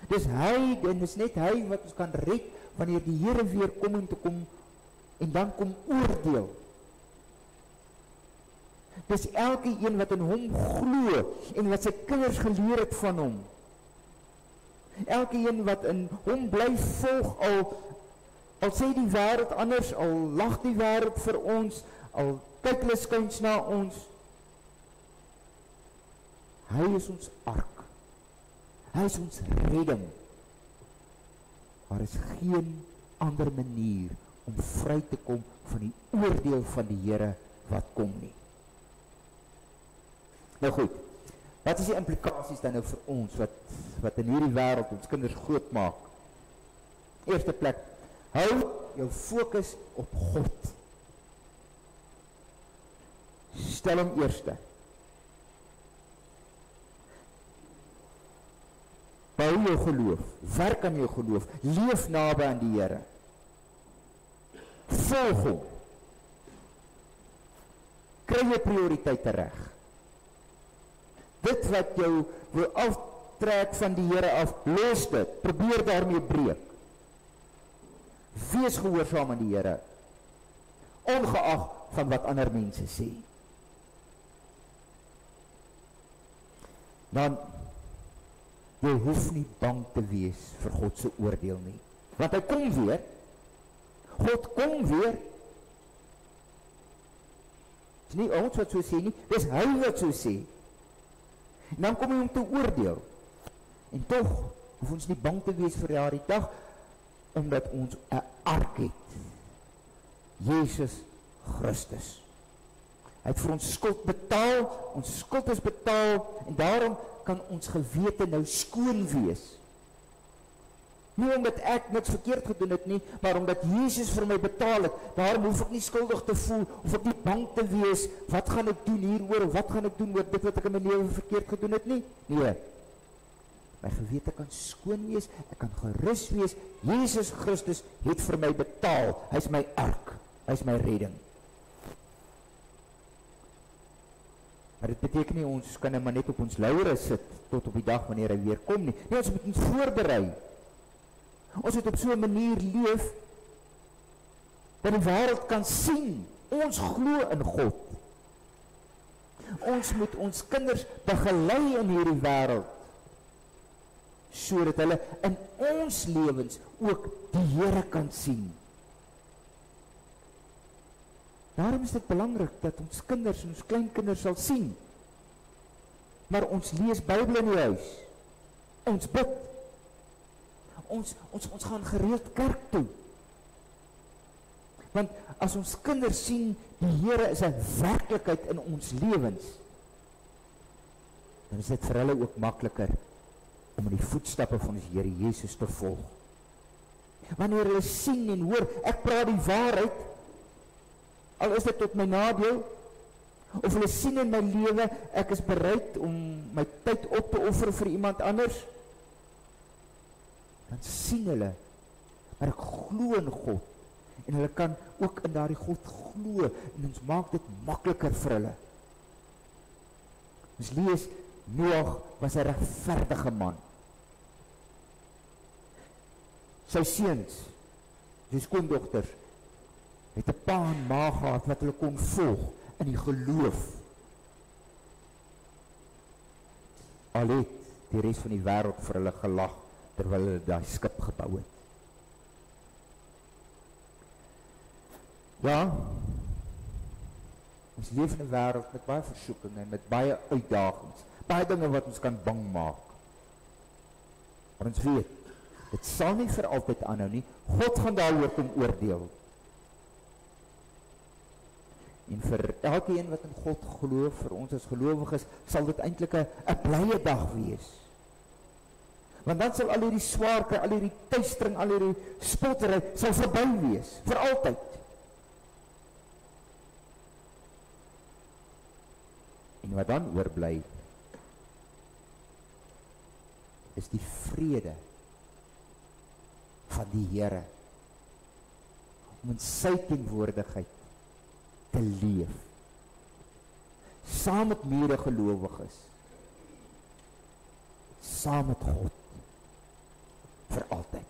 Dis hy, en dis net hy wat ons kan red wanneer die Here weer kom en toe kom en dan kom oordeel. Dis elke een wat in hom glo en wat sy kinders geleer het van hom. Elke een wat in hom bly volg al al sê die wêreld anders, al lag die wêreld vir ons, al kyk hulle skuins na ons. Hy is ons ark. Hy is ons redding. Daar is geen ander manier om vry te kom van die oordeel van die Here wat kom nie. Nou goed. Wat is die implikasies dan nou vir ons wat wat in hierdie wêreld ons kinders groot maak? Eerste plek, hou jou fokus op God. Stel hom eerste. Bou jou geloof, werk aan jou geloof, leef naby aan die Here. Volg hom. Kry jou prioriteite reg dit wat jou wil aftrek van die Here af, los dit. Probeer daarmee breek. Wees gehoorsaam aan die Here. Ongeag van wat ander mense sê. Dan jy hoef nie bang te wees vir God se oordeel nie. Want hy kom weer. God kom weer. Dis nie ons wat so sê nie, dis hy wat so sê. En dan kom hy om te oordeel. En tog hoef ons nie bang te wees vir daardie dag omdat ons 'n ark het. Jesus Christus. Hy het vir ons skuld betaal, ons skuld is betaal en daarom kan ons gewete nou skoon wees. Nie omdat ek niks verkeerd gedoen het nie, maar omdat Jesus vir my betaal het. Daarom hoef ek nie skuldig te voel of ek nie bang te wees wat gaan ek doen hieroor of wat gaan ek doen oor dit wat ek in my lewe verkeerd gedoen het nie. Nee. My gewete kan skoon wees, ek kan gerus wees. Jesus Christus het vir my betaal. Hy's my ark. Hy's my redding. Maar dit beteken nie ons kan net op ons laure sit tot op die dag wanneer hy weer kom nie. Nee, ons moet ons voorberei. Ons moet op so 'n manier leef dat die wêreld kan sien ons glo in God. Ons moet ons kinders begelei in hierdie wêreld sodat hulle in ons lewens ook die Here kan sien. Daarom is dit belangrik dat ons kinders en ons kleinkinders sal sien. Maar ons lees Bybel in die huis. Ons bid ons ons ons gaan gereeld kerk toe. Want as ons kinders sien die Here is 'n werklikheid in ons lewens, dan is dit vir hulle ook makliker om in die voetstappe van ons Here Jesus te volg. Wanneer hulle sien en hoor ek praat die waarheid, al is dit tot my nadeel, of hulle sien in my lewe ek is bereid om my tyd op te offer vir iemand anders, dan sien hulle Maar ek glo in God en hulle kan ook in daardie God glo en ons maak dit makliker vir hulle. Ons lees Noag was 'n regverdige man. Sy seuns, sy skoondogters het 'n pa en ma gehad wat hulle kon volg in die geloof. Al het die res van die wêreld vir hulle gelag terwyl hulle daai skip gebou het. Ja. Ons leef in 'n wêreld met baie versoekinge en met baie uitdagings, baie dinge wat ons kan bang maak. Maar ons weet, dit sal nie vir altyd aanhou nie. God gaan daaroor kom oordeel. En vir elkeen wat in God glo, vir ons as gelowiges, sal dit eintlik 'n blye dag wees. Want dan sal al hierdie swaarke, al hierdie tuistering, al hierdie spottery sal verby wees vir altyd. En wat dan oorbly is die vrede van die Here om in sy teenwoordigheid te leef saam met medegelowiges saam met God vir altyd.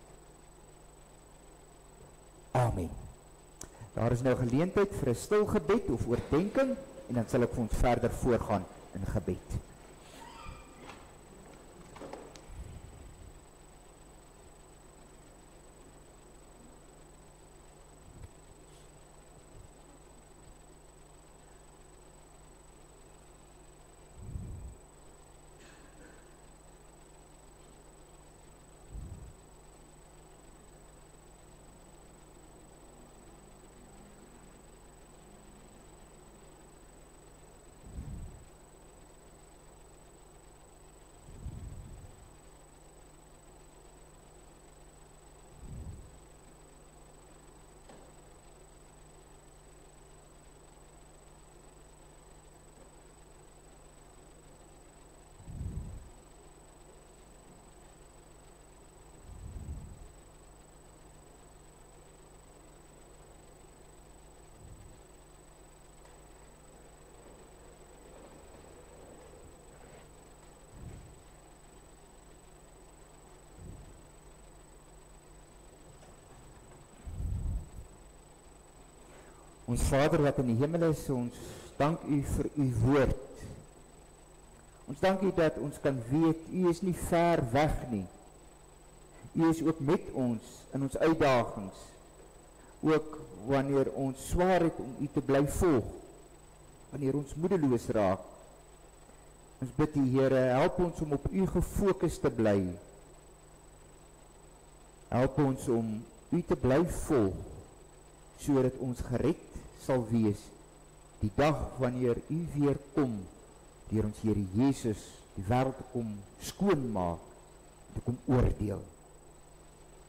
Amen. Daar is nou geleentheid vir 'n stil gebed of oordeenking en dan sal ek vir ons verder voorgaan in gebed. Ons Vader wat in die hemel is, ons dank U vir U woord. Ons dank U dat ons kan weet U is nie ver weg nie. U is ook met ons in ons uitdagings. Ook wanneer ons swaar het om U te bly volg. Wanneer ons moedeloos raak. Ons bid U Here, help ons om op U gefokus te bly. Help ons om U te bly volg sodat ons gered sal wees die dag wanneer u weer kom deur ons Here Jesus die wêreld kom skoonmaak te kom oordeel.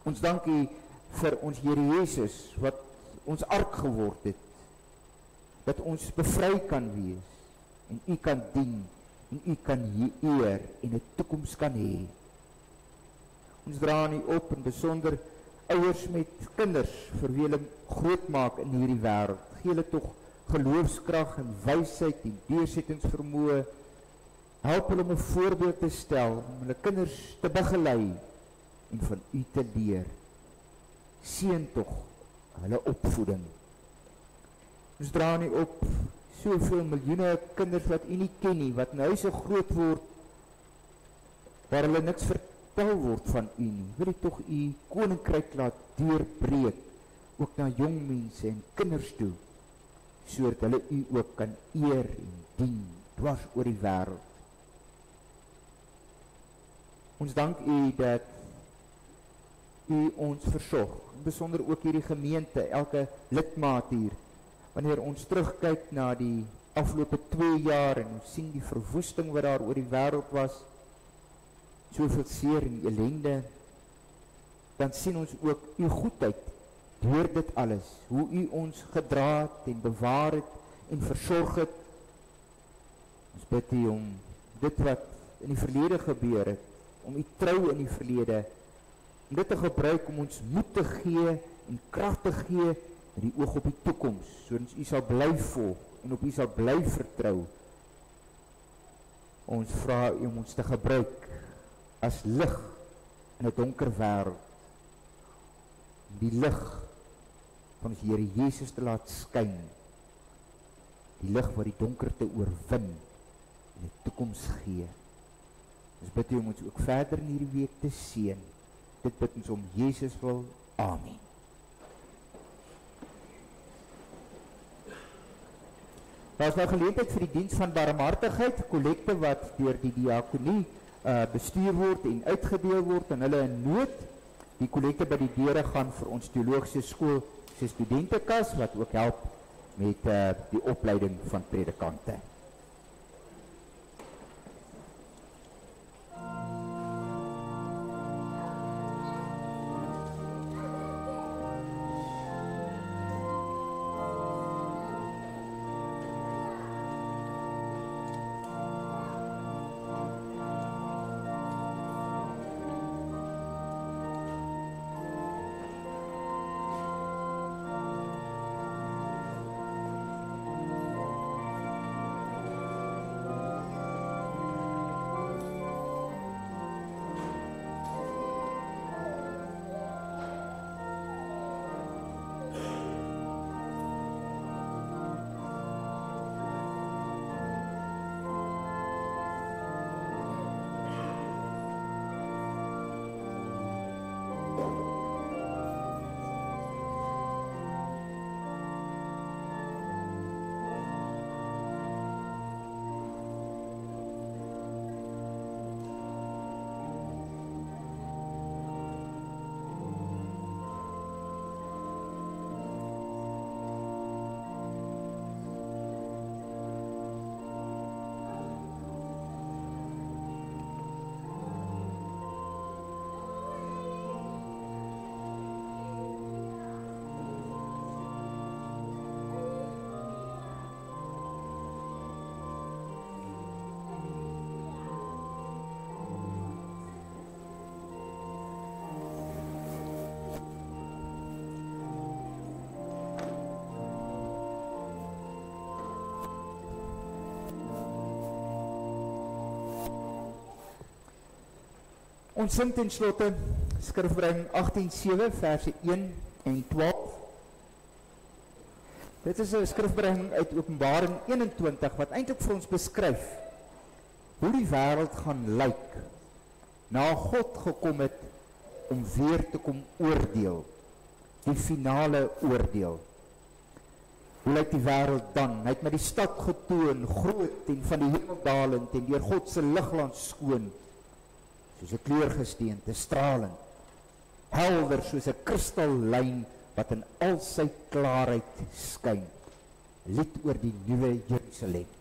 Ons dank u vir ons Here Jesus wat ons ark geword het dat ons bevry kan wees en u kan dien en u kan eer en 'n toekoms kan hê. Ons dra aan u op en besonder ouers met kinders vir wie hulle grootmaak in hierdie wêreld gee hulle tog geloofskrag en wysheid en deursettingsvermoë. Help hulle om 'n voorbeeld te stel om hulle kinders te begelei en van U te leer. Seën tog hulle opvoeding. Ons dra nie op soveel miljoene kinders wat U nie ken nie, wat in huise groot word waar hulle niks vertel word van U nie. Wil U tog U koninkryk laat deurbreek ook na jong mense en kinders toe sodat hulle u ook kan eer en dien dwars oor die wêreld. Ons dank u dat u ons versorg, besonder ook hierdie gemeente, elke lidmaat hier. Wanneer ons terugkyk na die afgelope 2 jaar en ons sien die verwoesting wat daar oor die wêreld was, soveel seer en ellende, dan sien ons ook u goedheid deur dit alles, hoe u ons gedra het en bewaar het en versorg het. Ons bid u om dit wat in die verlede gebeur het, om u trou in die verlede om dit te gebruik om ons moed te gee en krag te gee met die oog op die toekoms, sodat u sal bly volg en op u sal bly vertrou. Ons vra u om ons te gebruik as lig in 'n donker wêreld. Die lig van ons Here Jesus te laat skyn. Die lig wat die donkerte oorwin en 'n toekoms gee. Ons bid u om ons ook verder in hierdie week te seën. Dit bid ons om Jesus wil. Amen. Daar is nou geleentheid vir die diens van barmhartigheid, kollekte wat deur die diakonie uh bestuur word en uitgedeel word aan hulle in nood. Die kollekte by die deure gaan vir ons teologiese skool se studentekas wat ook help met uh die opleiding van predikante. Ons sing ten slotte skrifbring 18:7 verse 1 en 12. Dit is 'n skrifbring uit Openbaring 21 wat eintlik vir ons beskryf hoe die wêreld gaan lyk na God gekom het om weer te kom oordeel. Die finale oordeel. Hoe lyk die wêreld dan? Hy het met die stad getoon, groot en van die hemel dalend en deur God se ligland skoon soos 'n kleurgesteente stralend. Helder soos 'n kristallyn wat in al sy klaarheid skyn. Lied oor die nuwe Jerusalem